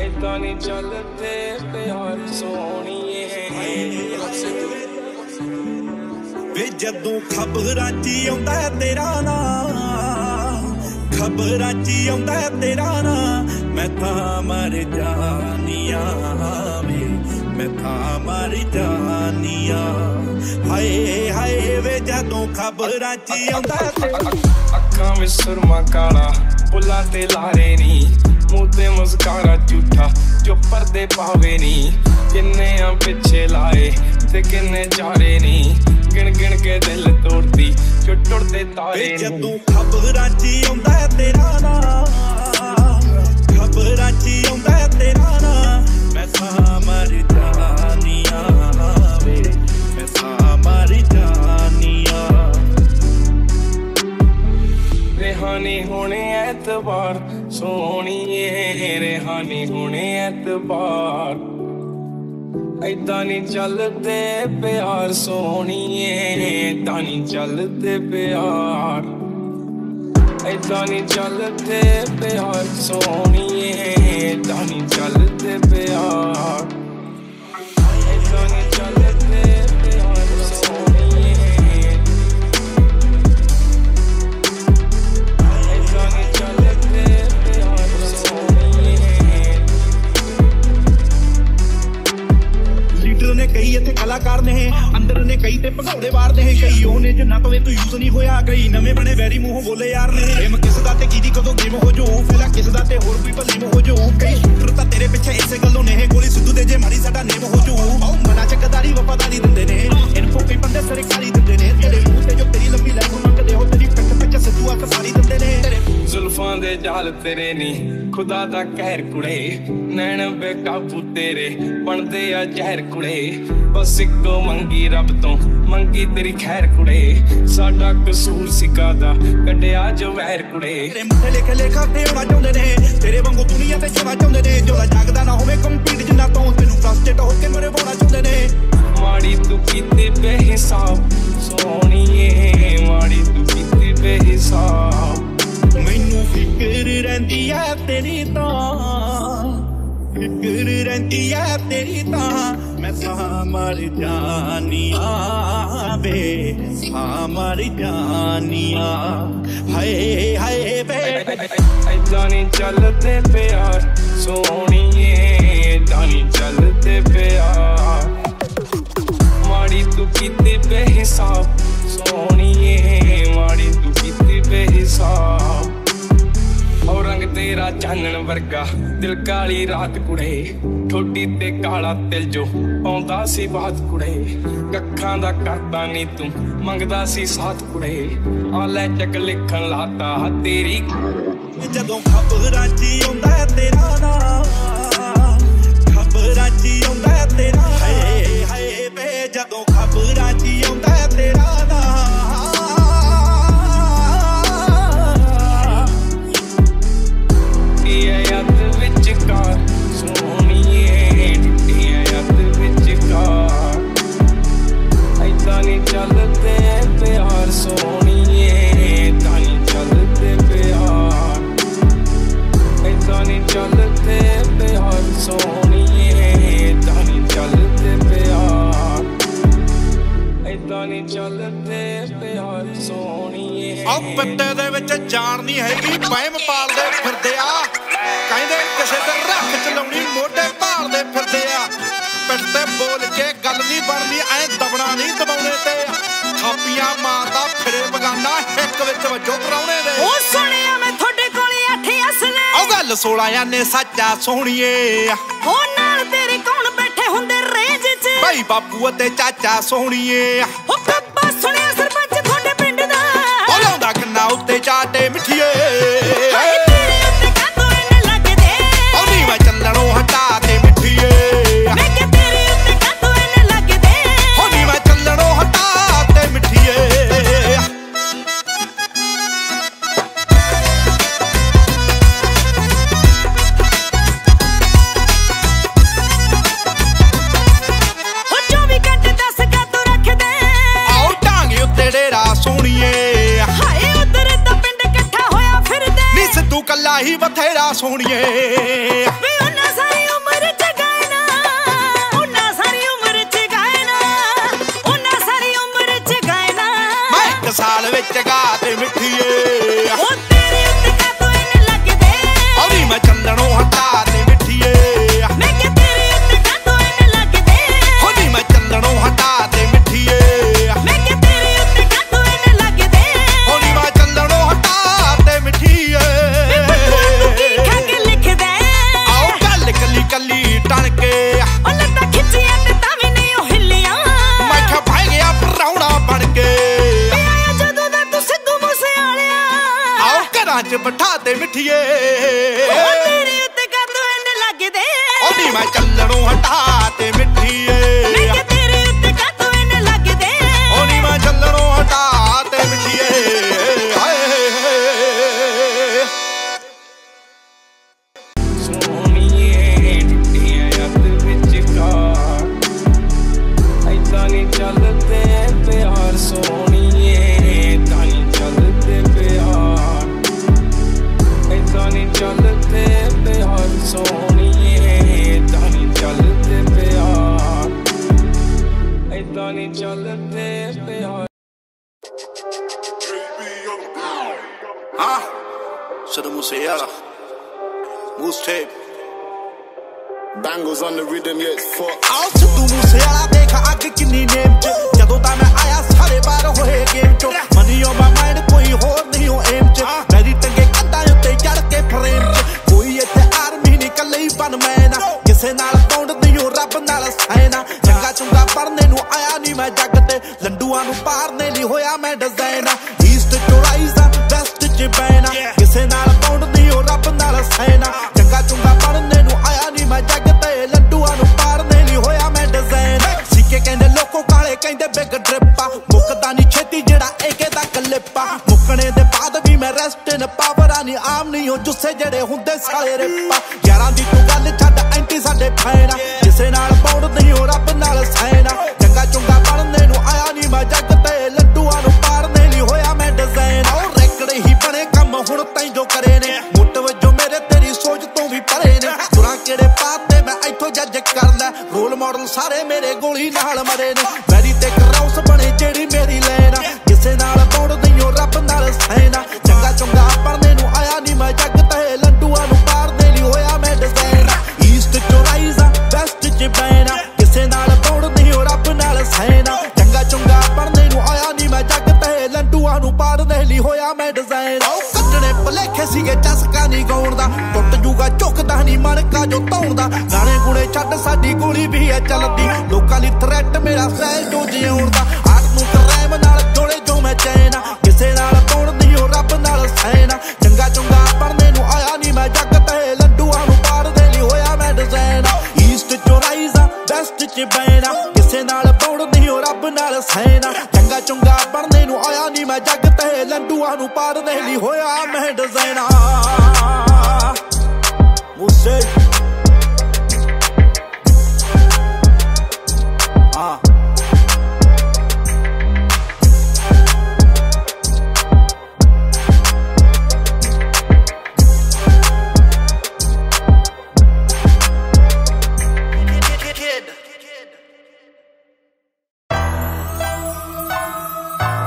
ਐਦਾਂ ਨਹੀਂ ਚੱਲਦੇ ਪਿਆਰ ਸੋਹਣੀਏ। ਵੇ ਜਦੋਂ ਖਬਰਾਂ 'ਚ ਆਉਂਦਾ ਤੇਰਾ ਨਾਂ ਖਬਰਾਂ 'ਚ ਆਉਂਦਾ ਤੇਰਾ ਨਾਂ ਮੈਂ ਤਾਂ ਮਰ ਜਾਨੀਆਂ ਵੇ ਮੈਂ ਤਾਂ ਮਰ ਜਾਨੀਆਂ। ਹਾਏ ਹਾਏ ਵੇ ਜਦੋਂ ਖਬਰਾਂ 'ਚ ਆਉਂਦਾ ਅੱਖਾਂ ਵਿੱਚ ਸੁਰਮਾ ਕਾਲਾ ਬੁੱਲਾਂ ਤੇ ਲਾਰੇ ਨੀ। ਮੂੰਹ ਤੇ ਮੁਸਕਾਰਾ ਝੂਠਾ ਜੋ ਪਰਦੇ ਪਾਵੇ ਨੀ। ਕਿੰਨੇ ਆ ਪਿੱਛੇ ਲਾਏ ਤੇ ਕਿੰਨੇ ਚਾਰੇ ਨੀ। ਗਿਣ ਗਿਣ ਕੇ ਦਿਲ ਤੋੜਦੀ ਜੋ ਟੁੱਟਦੇ ਤਾਰੇ ਨੀ। ਜਦੋਂ ਖਬਰਾਂ 'ਚ ਆਉਂਦਾ ਹੈ ਤੇਰਾ ਨਾਂ ਖਬਰਾਂ 'ਚ ਆਉਂਦਾ ਤੇਰਾ ਨਾਂ ਮੈਂ ਤਾਂ ਮਰ ਜਾਨੀਆਂ ਵੇ ਮੈਂ ਤਾਂ ਮਰ ਜਾਨੀਆਂ। ਰਿਹਾਨੀ ਹੋਣੇ ਐਤਵਾਰ ਸੋਹਣੀਏ ਰਿਹਾਨੀ ਹੁਣੇ ਐਤਬਾਰ ਐਦਾਂ ਨਹੀਂ ਚੱਲਦੇ ਪਿਆਰ ਸੋਹਣੀਏ ਐਦਾਂ ਨਹੀਂ ਚੱਲਦੇ ਪਿਆਰ। ਐਦਾਂ ਨਹੀਂ ਚੱਲਦੇ ਪਿਆਰ ਸੋਹਣੀਏ ਐਦਾਂ ਨਹੀਂ ਚੱਲਦੇ ਪਿਆਰ। ਕਲਾਕਾਰ ਨੇ ਅੰਦਰ ਨੇ ਕਈ ਤੇ ਭਗੌੜੇ ਵਾਰ ਨੇ ਕਈ ਉਹ ਨੇ ਜਿੰਨਾ ਤੋਂ ਇਹ ਤੂੰ ਯੂਜ਼ ਨਹੀਂ ਹੋਇਆ, ਕਈ ਨਵੇਂ ਬਣੇ ਵੈਰੀ ਮੂੰਹ ਬੋਲੇ ਯਾਰ ਨੇ ਗੇਮ ਕਿਸ ਦਾ ਤੇ ਕਿਹਦੀ ਕਦੋਂ ਗੇਮ ਹੋ ਜਾਊ ਫਿਲਾ ਕਿਸ ਦਾ ਤੇ ਹੋਰ ਕੋਈ ਭੱਲੀ ਹੋ ਜਾਊ। ਕਈ ਸ਼ੂਟਰ ਤਾਂ ਤੇਰੇ ਪਿੱਛੇ ਇਸੇ ਗੱਲੋਂ ਨੇ ਇਹ, ਗੋਲੀ ਸਿੱਧੂ ਦੇ ਜੇ ਮਾਰੀ ਸਾਡਾ ਨੇਮ ਹੋ ਜਾਊ। ਆਓ ਮਨਾ ਚ ਗਦਾਰੀ ਵਫਾਦਾਰੀ ਦਿੰਦੇ ਨੇ ਇਨਫੋ ਕਈ ਬੰਦੇ ਸਰਕਾਰੀ ਦਿੰਦੇ ਨੇ। ਤੇਰੇ ਮੂੰਹ ਤੇ ਜੋ ਤੇਰੀ ਲੰਬੀ ਲਾਈਫ ਮੰਗਦੇ ਹੋ, ਤੇਰੀ ਪਿੱਠ ਪਿੱਛੇ ਸਿੱਧੂ ਆ ਸਾਰੀ ਦਿੰਦੇ ਨੇ। ਤੇਰੇ ਜ਼ੁਲਫਾਂ ਦੇ ਜਾਲ ਤੇਰੇ ਨੀ, ਖੁਦਾ ਦਾ ਕਹਿਰ ਕੁੜੇ। ਨੈਣ ਬੇਕਾਬੂ ਤੇਰੇ, ਬਣਦੇ ਆ ਜ਼ਹਿਰ ਕੁੜੇ। ਬਸ ਇੱਕੋ ਮੰਗੀ ਰੱਬ ਤੋਂ, ਮੰਗੀ ਤੇਰੀ ਖੈਰ ਕੁੜੇ। ਸਾਡਾ ਕਸੂਰ ਸਿਕਾ ਦਾ ਕੱਢਿਆ ਜੋ ਵੈਰ ਕੁੜੇ। ਤੇਰੇ ਮੁੱਠੇ ਲਿਖ ਲੇਖਾ ਤੇ ਹੋਣਾ ਚਾਹੁੰਦੇ ਨੇ, ਤੇਰੇ ਵਾਂਗੂ ਦੁਨੀਆ ਤੇ ਜਿਉਣਾ ਚਾਹੁੰਦੇ ਨੇ ਜੋਲਾ ਜਾਗਦਾ ਨਾ ਤਾਂ ਮਰ ਜਾਨੀਆਂ ਵੇ ਹਾਂ ਮਰ ਜਾਨੀਆਂ ਹਾਏ ਹਾਏ ਨਹੀਂ ਚੱਲਦੇ ਪਿਆਰ ਸੋਹਣੀਏ ਐਦਾਂ ਨਹੀਂ ਚੱਲਦੇ ਪਿਆਰ ਮਾੜੀ ਤੂੰ ਕੀਤੀ ਬੇਹਿਸਾਬ ਸੋਹਣੀਏ ਮਾੜੀ ਤੂੰ ਕੀਤੀ ਬੇਹਿਸਾਬ ਤੇਰਾ ਚਾਨਣ ਵਰਗਾ, ਦਿਲ ਕਾਲੀ ਰਾਤ ਕੁੜੇ। ਠੋਡੀ ਤੇ ਕਾਲਾ ਤਿਲ ਜੋ ਪਾਉਂਦਾ ਸੀ ਬਾਤ ਕੁੜੇ। ਕੱਖਾਂ ਦਾ ਕਰਦਾ ਨਹੀਂ ਤੂੰ, ਮੰਗਦਾ ਸੀ ਸਾਥ ਕੁੜੇ। ਆ ਲੈ ਚੱਕ ਲਿਖਣ ਲਾਤਾ ਤੇਰੀ। ਜਦੋਂ ਖਬਰਾਂ 'ਚ ਆਉਂਦਾ ਤੇਰਾ ਨਾਂ ਖਬਰਾਂ 'ਚ ਆਉਂਦਾ ਤੇਰਾ ਹਾਏ ਹਾਏ ਵੇ, ਜਦੋਂ ਖਬਰਾਂ 'ਚ ਆਉਂਦਾ ਤੇਰਾ ਵਿੱਚ ਜਾਨ ਨਹੀਂ ਹੈਗੀ ਵਹਿਮ ਪਾਲਦੇ ਫਿਰਦੇ ਆ। ਕਹਿੰਦੇ ਕਿਸੇ ਤੇ ਰੱਖ ਚਲਾਉਣੀ ਮੋਢੇ ਭਾਲਦੇ ਫਿਰਦੇ ਆ। ਪਿੱਠ ਤੇ ਬੋਲ ਕੇ ਗੱਲ ਨਹੀਂ ਬਣਦੀ ਐ ਦਬਣਾ ਨਹੀਂ ਦਬਾਉਣੇ ਤੇ। ਥਾਪੀਆਂ ਮਾਰਦਾ ਫਿਰੇ ਬਗਾਨਾ ਇੱਕ ਵਿੱਚ ਵਜੋ ਪਰਾਉਣੇ ਦੇ। ਉਹ ਸੁਣਿਆ ਮੈਂ ਤੁਹਾਡੇ ਕੋਲੇ ਅੱਠ ਅਸਲੇ। ਉਹ ਗੱਲ 16 ਨੇ ਸੱਚਾ ਸੋਹਣੀਏ। ਉਹ ਨਾਲ ਤੇਰੇ ਕੌਣ ਬੈਠੇ ਹੁੰਦੇ ਰੇਂਜ 'ਚ? ਭਾਈ ਬਾਪੂ ਅਤੇ ਚਾਚਾ ਸੋਹਣੀਏ। ਉਹ ਉੱਤੇ ਚਾਟੇ ਮਿੱਠੀਏ। ਕੱਲਾ ਹੀ ਬਥੇਰਾ ਸੋਣੀਏ ਇੱਕ ਸਾਲ ਵਿੱਚ ਤੇ ਮਿੱਠੀਏ। ਉਹ ਤੇਰੇ ਉੱਤੇ ਕਾ ਤੋਂ ਇਹਨੇ ਲੱਗਦੇ। ਔਰੀ ਮੈਂ ਚੰਦਣੋਂ ਹਟਾ ਤੇ ਤੇਰੇ ਉੱਤੇ ਕਾਤੋਂ ਇਹਨੇ ਲੱਗਦੇ ਹੋਨੀ ਮੈਂ ਚੰਦਨੋਂ ਹਟਾ ਤੇ ਮਿੱਠੀ ਮੂਸ ਟੇਪ Bangles on the rhythm, yeah, it's fuck. ਆਓ ਸਿੱਧੂ ਮੂਸੇਵਾਲਾ ਦੇਖ ਅੱਗ ਕਿੰਨੀ ਨੇਮ ਚ ਜਦੋਂ ਤਾਂ ਮੈਂ ਆਇਆ ਸਾਰੇ ਬਾਹਰ ਹੋਏ ਗੇਮ ਚੋਂ ਮਨੀ ਓ ਮਾਈ ਮਾਈਂਡ ਕੋਈ ਹੋਰ ਨਹੀਂ ਉਹ ਏਮ ਚ ਮੇਰੀ ਟੰਗੇ ਕੰਧਾਂ ਉੱਤੇ ਚੜ ਕੇ ਫਰੇਮ ਚ ਕੋਈ ਇੱਥੇ ਆਰਮੀ ਨਹੀਂ ਕੱਲੇ ਹੀ ਬਨ ਮੈਂ ਨਾ ਕਿਸੇ ਨਾਲ ਪੌਂਡ ਨਹੀਂ ਉਹ ਰੱਬ ਨਾਲ ਸੈਨਾ ਚੰਗਾ ਚੁੰਗਾ ਪੜਨੇ ਨੂੰ ਆਇਆ ਨਹੀਂ ਮੈਂ ਜੱਗ ਤੇ ਲੰਡੂਆਂ ਨੂੰ ਪਾਰਨੇ ਲਈ ਹੋਇਆ ਮੈਂ ਡਿਜ਼ਾਈਨ ਈਸਟ ਚੋਂ ਰਾਈਜ਼ ਆ ਵੈਸਟ ਚ ਬੈਨਾ ਕਿਸੇ ਨਾਲ ਪੌਂਡ ਨਹੀਂ ਰੱਬ ਨਾਲ ਸੈਨਾ ਕਹਿੰਦੇ ਬਿਗ ਡ੍ਰਿਪਾ ਮੁੱਕਦਾ ਨਹੀਂ ਛੇਤੀ ਜਿਹੜਾ ਏਕੇ ਦਾ ਕਲਿੱਪਾ ਮੁੱਕਣੇ ਦੇ ਬਾਅਦ ਵੀ ਮੈਂ ਰੈਸਟ ਇਨ ਪਾਵਰਾਂ ਨਹੀਂ ਆਮ ਨਹੀਂ ਹੋ ਜੁੱਸੇ ਜਿਹੜੇ ਹੁੰਦੇ ਸਾਲੇ ਰਿਪਾ ਯਾਰਾਂ ਦੀ ਤੂੰ ਗੱਲ ਛੱਡ ਐਂਟੀ ਸਾਡੇ ਫੈਨਾ ਕਿਸੇ ਨਾਲ ਪੌੜ ਨਹੀਂ ਹੋ ਰੱਬ ਨਾਲ ਸੈਨਾ ਜੋ ਗਾਣੇ ਗੁਣੇ ਛੱਡ ਸਾਡੀ ਗੋਲੀ ਵੀ ਹੈ ਚੱਲਦੀ। ਲੋਕਾਂ ਲਈ ਥ੍ਰੈਟ ਮੇਰਾ ਸਹਿ ਜੋ ਜਿਉਣ ਦਾ ਆਟ ਨੂੰ ਕਰੈਮ ਨਾਲ ਜੋੜੇ ਜੋ ਮੈਂ ਚੈਨਾ। ਕਿਸੇ ਨਾਲ ਪੌੜ ਨਹੀਂ ਉਹ ਰੱਬ ਨਾਲ ਸੈਨਾ। ਚੰਗਾ ਚੰਗਾ ਪੜਨੇ ਨੂੰ ਆਇਆ ਨਹੀਂ ਮੈਂ ਜੱਗ ਤੇ। ਲੰਡੂਆਂ ਨੂੰ ਪਾੜਦੇ ਲਈ ਹੋਇਆ ਮੈਂ ਡਿਜ਼ਾਈਨ ਈਸਟ ਚੋਂ ਰਾਈਜ਼ ਵੈਸਟ ਚ ਬੈਨਾ ਕਿਸੇ ਨਾਲ ਪੌੜ ਨਹੀਂ ਉਹ ਰੱਬ ਨਾਲ ਸੈਨਾ। ਚੰਗਾ ਚੰਗਾ ਪੜਨੇ ਨੂੰ ਆਇਆ ਨਹੀਂ ਮੈਂ ਜੱਗ ਤੇ। ਲੱਡੂਆਂ ਨੂੰ ਪਾੜਦੇ ਲਈ ਹੋਇਆ ਮੈਂ ਡਿਜ਼ਾਈਨ ਮੂਸੇ ਹਾਂ।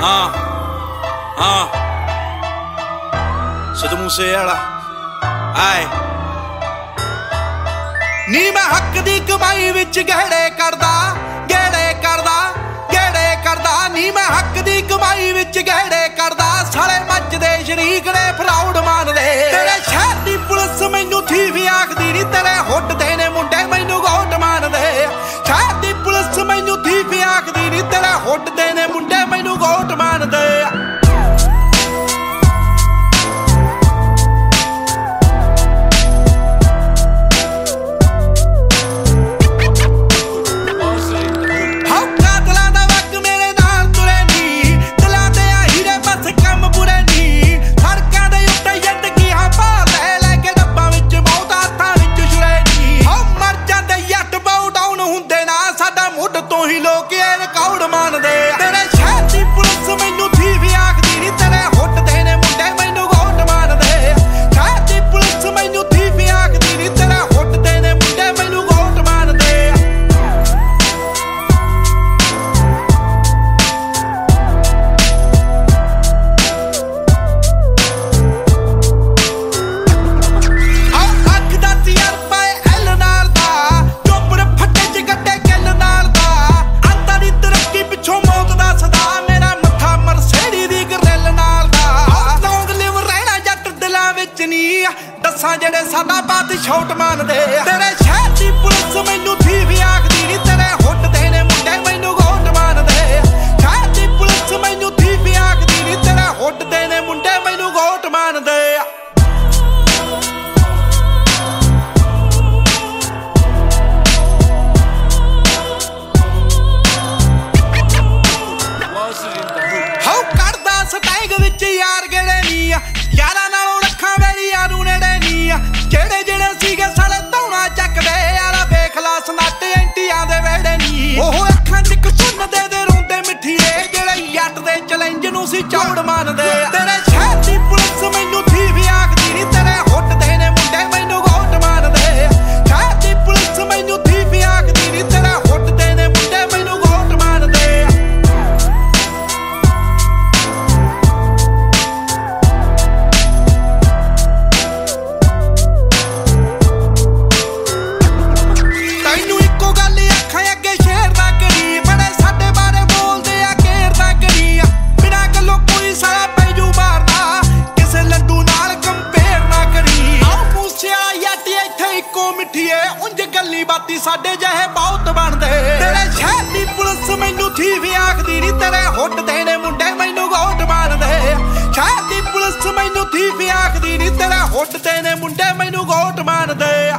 ਹਾਂ। ਹਾਂ ਸਿੱਧੂ ਮੂਸੇ ਵਾਲਾ ਆਏ। ਨੀ ਮੈਂ ਹੱਕ ਦੀ ਕਮਾਈ ਵਿੱਚ ਗਹਿੜੇ ਕਰਦਾ ਗੇੜੇ ਕਰਦਾ ਗਹਿੜੇ ਕਰਦਾ। ਨੀ ਮੈਂ ਹੱਕ ਦੀ ਕਮਾਈ ਵਿੱਚ ਗਹਿੜੇ ਕਰਦਾ। ਵੀ ਆਖਦੀ ਨਹੀਂ ਤੇਰੇ ਹੁੱਟ ਦੇਣੇ ਮੁੰਡੇ ਮੈਨੂੰ ਗੋਟ ਮਾਰਦੇ ਸ਼ਾਦੀ ਪੁਲਿਸ ਮੈਨੂੰ ਵੀ ਆਖਦੀ ਨਹੀਂ ਤੇਰੇ ਹੁੱਟ ਦੇਣੇ ਮੁੰਡੇ ਮੈਨੂੰ ਗੋਟ ਮਾਰਦੇ